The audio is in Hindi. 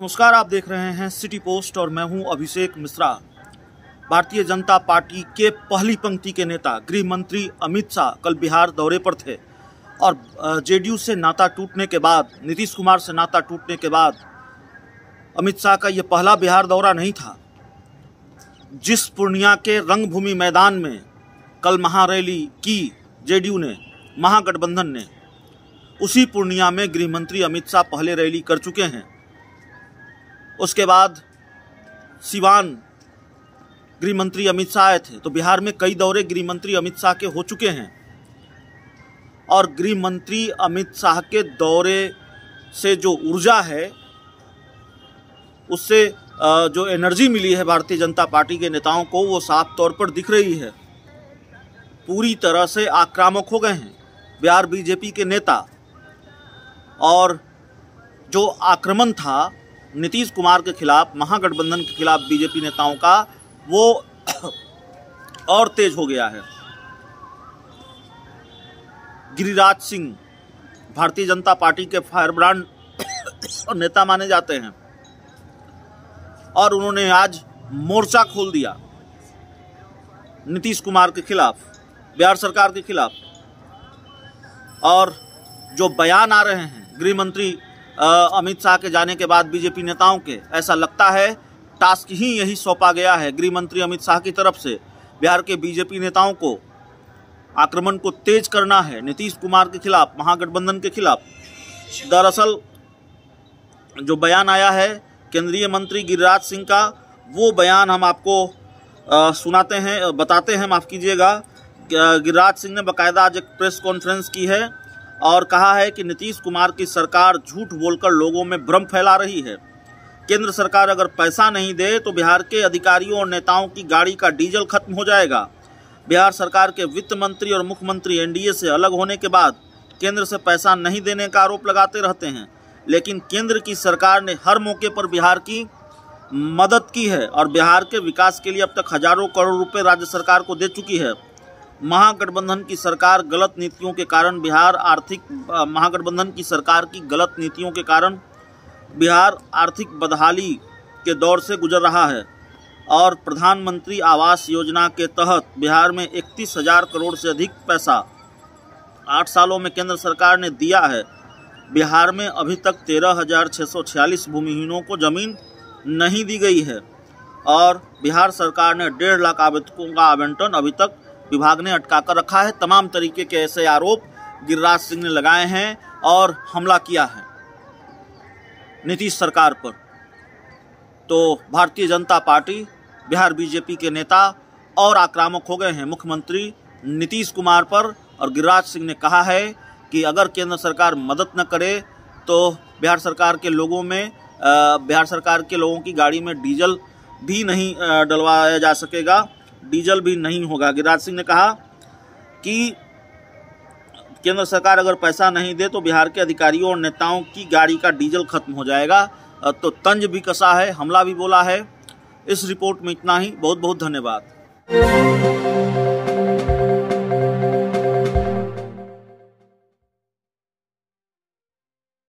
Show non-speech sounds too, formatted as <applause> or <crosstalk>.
नमस्कार, आप देख रहे हैं सिटी पोस्ट और मैं हूँ अभिषेक मिश्रा। भारतीय जनता पार्टी के पहली पंक्ति के नेता, गृह मंत्री अमित शाह कल बिहार दौरे पर थे और जेडीयू से नाता टूटने के बाद, नीतीश कुमार से नाता टूटने के बाद अमित शाह का ये पहला बिहार दौरा नहीं था। जिस पूर्णिया के रंगभूमि मैदान में कल महारैली की जेडीयू ने, महागठबंधन ने, उसी पूर्णिया में गृह मंत्री अमित शाह पहले रैली कर चुके हैं। उसके बाद सिवान गृह मंत्री अमित शाह आए थे। तो बिहार में कई दौरे गृह मंत्री अमित शाह के हो चुके हैं। और गृह मंत्री अमित शाह के दौरे से जो ऊर्जा है, उससे जो एनर्जी मिली है भारतीय जनता पार्टी के नेताओं को, वो साफ़ तौर पर दिख रही है। पूरी तरह से आक्रामक हो गए हैं। बिहार बीजेपी के नेता और जो आक्रमण था नीतीश कुमार के खिलाफ, महागठबंधन के खिलाफ बीजेपी नेताओं का वो <coughs> और तेज हो गया है। गिरिराज सिंह, भारतीय जनता पार्टी के फायर ब्रांड <coughs> नेता माने जाते हैं। और उन्होंने आज मोर्चा खोल दिया नीतीश कुमार के खिलाफ, बिहार सरकार के खिलाफ। और जो बयान आ रहे हैं, गृह मंत्री अमित शाह के जाने के बाद बीजेपी नेताओं के। ऐसा लगता है, टास्क ही यही सौंपा गया है गृह मंत्री अमित शाह की तरफ़ से। बिहार के बीजेपी नेताओं को आक्रमण को तेज करना है। नीतीश कुमार के खिलाफ, महागठबंधन के खिलाफ। दरअसल, जो बयान आया है केंद्रीय मंत्री गिरिराज सिंह का, वो बयान हम आपको सुनाते हैं, बताते हैं, माफ़ कीजिएगा। गिरिराज सिंह ने बाकायदा आज एक प्रेस कॉन्फ्रेंस की है। और कहा है कि नीतीश कुमार की सरकार झूठ बोलकर लोगों में भ्रम फैला रही है। केंद्र सरकार अगर पैसा नहीं दे तो बिहार के अधिकारियों और नेताओं की गाड़ी का डीजल खत्म हो जाएगा। बिहार सरकार के वित्त मंत्री और मुख्यमंत्री एनडीए से अलग होने के बाद केंद्र से पैसा नहीं देने का आरोप लगाते रहते हैं। लेकिन केंद्र की सरकार ने हर मौके पर बिहार की मदद की है और बिहार के विकास के लिए अब तक हज़ारों करोड़ रुपए राज्य सरकार को दे चुकी है। महागठबंधन की सरकार गलत नीतियों के कारण, बिहार आर्थिक महागठबंधन की सरकार की गलत नीतियों के कारण बिहार आर्थिक बदहाली के दौर से गुजर रहा है और प्रधानमंत्री आवास योजना के तहत बिहार में इकतीस हज़ार करोड़ से अधिक पैसा आठ सालों में केंद्र सरकार ने दिया है। बिहार में अभी तक तेरह हज़ार छः सौ छियालीस भूमिहीनों को ज़मीन नहीं दी गई है और बिहार सरकार ने डेढ़ लाख आवेदकों का आवंटन अभी तक विभाग ने अटका कर रखा है। तमाम तरीके के ऐसे आरोप गिरिराज सिंह ने लगाए हैं और हमला किया है नीतीश सरकार पर। तो भारतीय जनता पार्टी, बिहार बीजेपी के नेता और आक्रामक हो गए हैं। मुख्यमंत्री नीतीश कुमार पर और गिरिराज सिंह ने कहा है कि अगर केंद्र सरकार मदद न करे तो बिहार सरकार के लोगों में बिहार सरकार के लोगों की गाड़ी में डीजल भी नहीं डलवाया जा सकेगा। डीजल भी नहीं होगा। गिरिराज सिंह ने कहा कि केंद्र सरकार अगर पैसा नहीं दे तो बिहार के अधिकारियों और नेताओं की गाड़ी का डीजल खत्म हो जाएगा। तो तंज भी कसा है, हमला भी बोला है। इस रिपोर्ट में इतना ही। बहुत बहुत धन्यवाद।